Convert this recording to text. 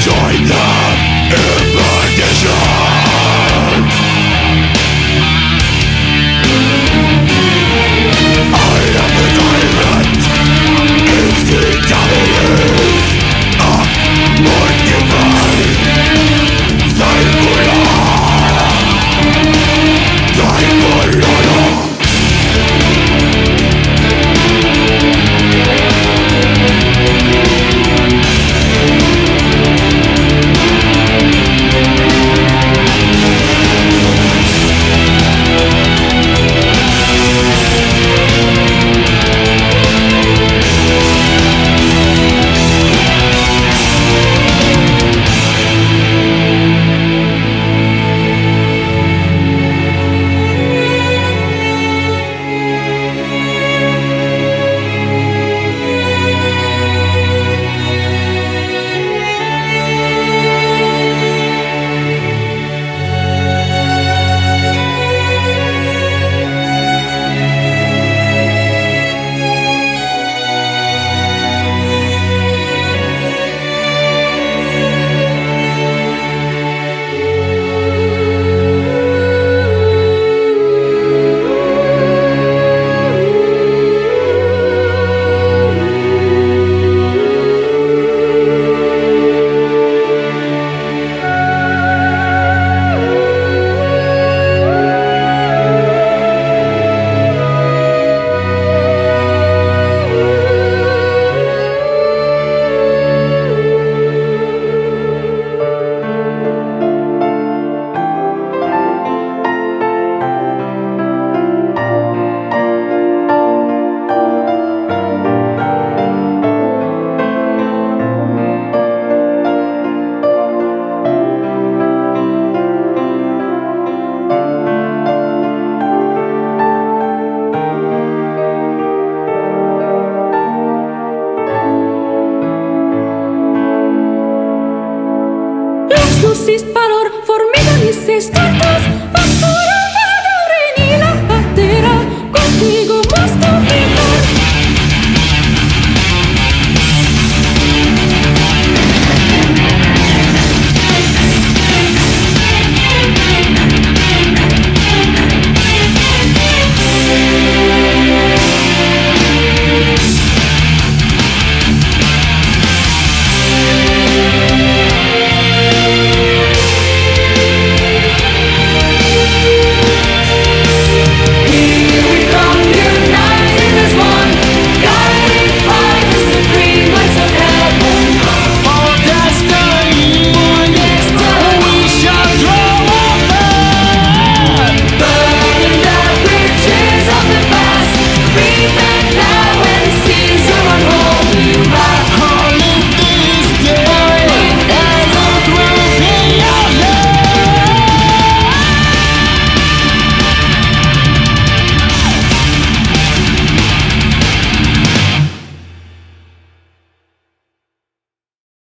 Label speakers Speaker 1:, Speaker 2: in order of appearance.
Speaker 1: join the invitation
Speaker 2: mis cartas